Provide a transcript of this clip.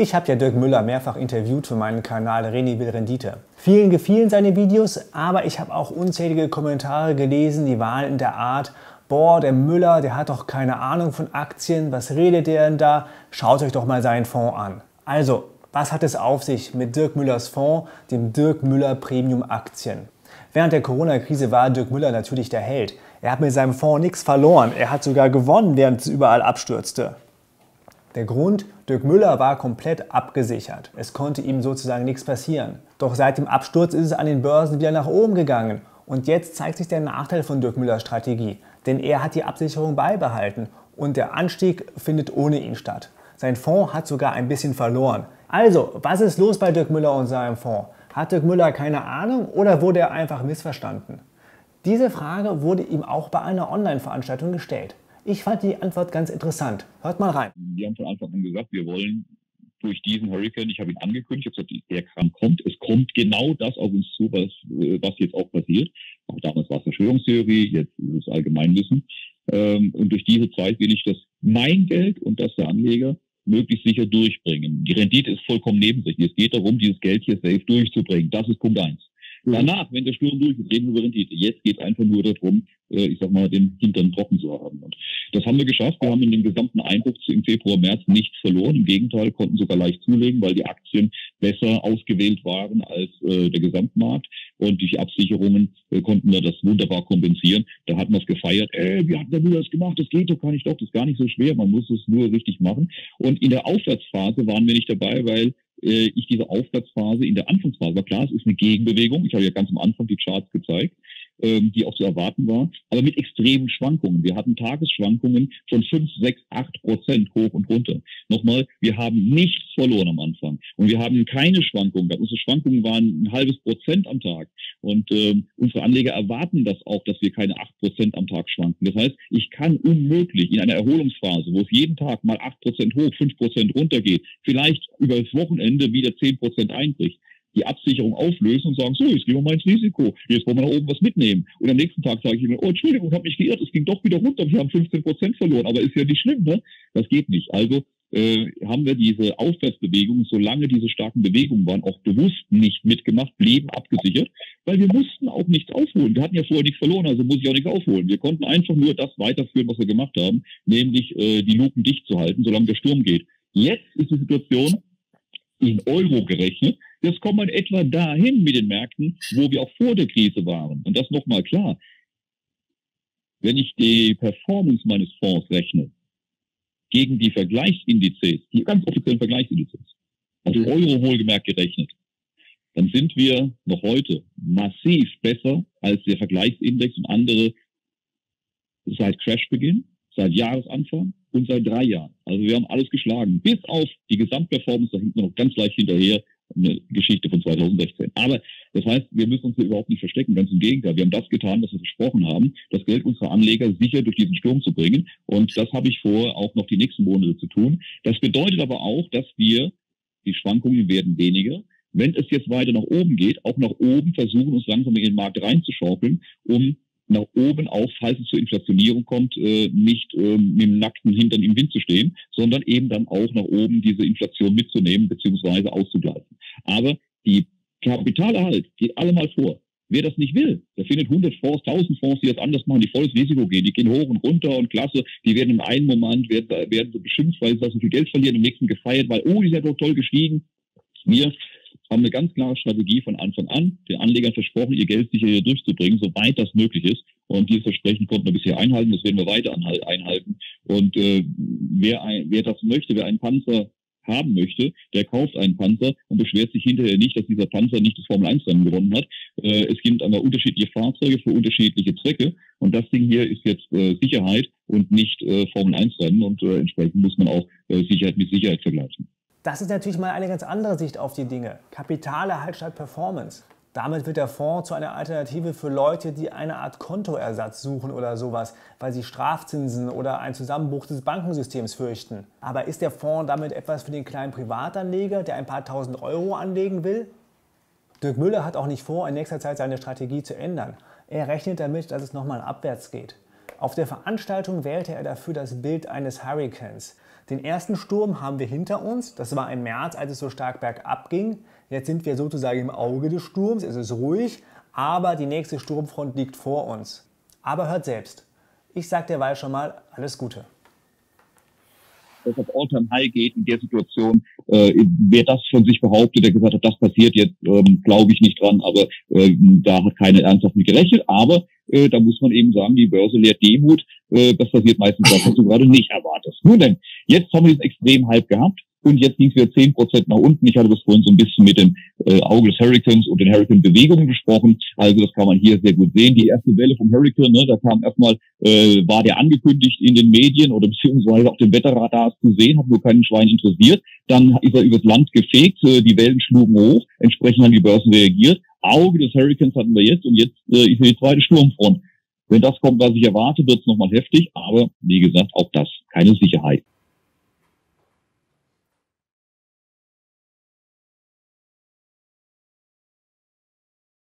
Ich habe ja Dirk Müller mehrfach interviewt für meinen Kanal René will Rendite. Vielen gefielen seine Videos, aber ich habe auch unzählige Kommentare gelesen, die waren in der Art, boah, der Müller, der hat doch keine Ahnung von Aktien, was redet der denn da? Schaut euch doch mal seinen Fonds an. Also, was hat es auf sich mit Dirk Müllers Fonds, dem Dirk Müller Premium Aktien? Während der Corona-Krise war Dirk Müller natürlich der Held. Er hat mit seinem Fonds nichts verloren, er hat sogar gewonnen, während es überall abstürzte. Der Grund, Dirk Müller war komplett abgesichert. Es konnte ihm sozusagen nichts passieren. Doch seit dem Absturz ist es an den Börsen wieder nach oben gegangen. Und jetzt zeigt sich der Nachteil von Dirk Müllers Strategie. Denn er hat die Absicherung beibehalten und der Anstieg findet ohne ihn statt. Sein Fonds hat sogar ein bisschen verloren. Also, was ist los bei Dirk Müller und seinem Fonds? Hat Dirk Müller keine Ahnung oder wurde er einfach missverstanden? Diese Frage wurde ihm auch bei einer Online-Veranstaltung gestellt. Ich fand die Antwort ganz interessant. Hört mal rein. Wir haben von Anfang an gesagt, wir wollen durch diesen Hurricane, ich habe ihn angekündigt, ich habe gesagt, der Kram kommt. Es kommt genau das auf uns zu, was, äh, was jetzt auch passiert. Auch damals war es Verschwörungstheorie, jetzt ist es Allgemeinwissen. Ähm, und durch diese Zeit will ich das mein Geld und das der Anleger möglichst sicher durchbringen. Die Rendite ist vollkommen nebensächlich. Es geht darum, dieses Geld hier safe durchzubringen. Das ist Punkt eins. Mhm. Danach, wenn der Sturm durch ist, reden wir über Rendite. Jetzt geht einfach nur darum, äh, ich sag mal, den Hintern trocken zu haben. Und das haben wir geschafft. Wir haben in dem gesamten Einbruch im Februar, März nichts verloren. Im Gegenteil, konnten sogar leicht zulegen, weil die Aktien besser ausgewählt waren als äh, der Gesamtmarkt. Und durch Absicherungen äh, konnten wir das wunderbar kompensieren. Da hatten wir es gefeiert. Ey, wie hat der Müller das gemacht? Das geht doch gar nicht. Doch, das ist gar nicht so schwer. Man muss es nur richtig machen. Und in der Aufwärtsphase waren wir nicht dabei, weil äh, ich diese Aufwärtsphase in der Anfangsphase, war klar, es ist eine Gegenbewegung. Ich habe ja ganz am Anfang die Charts gezeigt die auch zu erwarten war, aber mit extremen Schwankungen. Wir hatten Tagesschwankungen von 5, 6, 8 Prozent hoch und runter. Nochmal, wir haben nichts verloren am Anfang und wir haben keine Schwankungen. Unsere Schwankungen waren ein halbes Prozent am Tag und ähm, unsere Anleger erwarten das auch, dass wir keine 8 Prozent am Tag schwanken. Das heißt, ich kann unmöglich in einer Erholungsphase, wo es jeden Tag mal 8 Prozent hoch, 5 Prozent runter geht, vielleicht über das Wochenende wieder 10 Prozent einbricht, die Absicherung auflösen und sagen, so, jetzt gehen wir mal ins Risiko. Jetzt wollen wir nach oben was mitnehmen. Und am nächsten Tag sage ich mir, oh, Entschuldigung, ich habe mich geirrt, es ging doch wieder runter, wir haben 15 Prozent verloren, aber ist ja nicht schlimm, ne? Das geht nicht. Also äh, haben wir diese Aufwärtsbewegungen, solange diese starken Bewegungen waren, auch bewusst nicht mitgemacht, blieben abgesichert, weil wir mussten auch nichts aufholen. Wir hatten ja vorher nichts verloren, also muss ich auch nichts aufholen. Wir konnten einfach nur das weiterführen, was wir gemacht haben, nämlich äh, die Luken dicht zu halten, solange der Sturm geht. Jetzt ist die Situation in Euro gerechnet, das kommt man etwa dahin mit den Märkten, wo wir auch vor der Krise waren. Und das nochmal klar. Wenn ich die Performance meines Fonds rechne, gegen die Vergleichsindizes, die ganz offiziellen Vergleichsindizes, also. Euro wohlgemerkt gerechnet, dann sind wir noch heute massiv besser als der Vergleichsindex und andere seit Crashbeginn, seit Jahresanfang und seit drei Jahren. Also wir haben alles geschlagen, bis auf die Gesamtperformance, da hinten noch ganz leicht hinterher, eine Geschichte von 2016. Aber das heißt, wir müssen uns hier überhaupt nicht verstecken. Ganz im Gegenteil. Wir haben das getan, was wir versprochen haben, das Geld unserer Anleger sicher durch diesen Sturm zu bringen. Und das habe ich vor, auch noch die nächsten Monate zu tun. Das bedeutet aber auch, dass wir, die Schwankungen werden weniger. Wenn es jetzt weiter nach oben geht, auch nach oben versuchen, uns langsam in den Markt reinzuschaukeln, um nach oben auch, falls es zur Inflationierung kommt, äh, nicht äh, mit dem nackten Hintern im Wind zu stehen, sondern eben dann auch nach oben diese Inflation mitzunehmen bzw. auszugleichen. Aber die Kapitalerhalt geht allemal vor. Wer das nicht will, der findet 100 Fonds, 1000 Fonds, die das anders machen, die volles Risiko gehen. Die gehen hoch und runter und klasse. Die werden in einem Moment werden, werden so beschimpft, weil sie so viel Geld verlieren, im nächsten gefeiert, weil, oh, die sind doch toll gestiegen. Wir haben eine ganz klare Strategie von Anfang an, den Anlegern versprochen, ihr Geld sicher hier durchzubringen, soweit das möglich ist. Und dieses Versprechen konnten wir bisher einhalten, das werden wir weiter einhalten. Und äh, wer, ein, wer das möchte, wer einen Panzer haben möchte, der kauft einen Panzer und beschwert sich hinterher nicht, dass dieser Panzer nicht das Formel-1-Rennen gewonnen hat. Äh, es gibt aber unterschiedliche Fahrzeuge für unterschiedliche Zwecke und das Ding hier ist jetzt äh, Sicherheit und nicht äh, Formel-1-Rennen und äh, entsprechend muss man auch äh, Sicherheit mit Sicherheit vergleichen. Das ist natürlich mal eine ganz andere Sicht auf die Dinge. Kapitalerhalt statt Performance. Damit wird der Fonds zu einer Alternative für Leute, die eine Art Kontoersatz suchen oder sowas, weil sie Strafzinsen oder ein Zusammenbruch des Bankensystems fürchten. Aber ist der Fonds damit etwas für den kleinen Privatanleger, der ein paar tausend Euro anlegen will? Dirk Müller hat auch nicht vor, in nächster Zeit seine Strategie zu ändern. Er rechnet damit, dass es nochmal abwärts geht. Auf der Veranstaltung wählte er dafür das Bild eines Hurricanes. Den ersten Sturm haben wir hinter uns. Das war im März, als es so stark bergab ging. Jetzt sind wir sozusagen im Auge des Sturms. Es ist ruhig, aber die nächste Sturmfront liegt vor uns. Aber hört selbst. Ich sage derweil schon mal alles Gute das auf All-Time-High geht in der Situation. Äh, wer das von sich behauptet, der gesagt hat, das passiert jetzt, ähm, glaube ich nicht dran, aber äh, da hat keiner ernsthaft mit gerechnet. Aber äh, da muss man eben sagen, die Börse lehrt Demut. Äh, das passiert meistens das, was du gerade nicht erwartest. Nun denn, jetzt haben wir diesen extrem Hype gehabt. Und jetzt ging es wieder zehn Prozent nach unten. Ich hatte das vorhin so ein bisschen mit dem äh, Auge des Hurricanes und den Hurricane-Bewegungen gesprochen. Also das kann man hier sehr gut sehen. Die erste Welle vom Hurricane, ne, da kam erstmal, äh, war der angekündigt in den Medien oder beziehungsweise auf dem Wetterradar zu sehen, hat nur keinen Schwein interessiert. Dann ist er übers Land gefegt, äh, die Wellen schlugen hoch, entsprechend haben die Börsen reagiert. Auge des Hurricanes hatten wir jetzt und jetzt äh, ist die zweite Sturmfront. Wenn das kommt, was ich erwarte, wird es nochmal heftig, aber wie gesagt, auch das keine Sicherheit.